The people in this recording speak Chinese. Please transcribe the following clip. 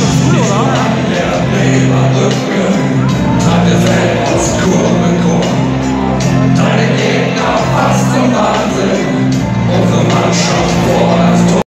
不要说的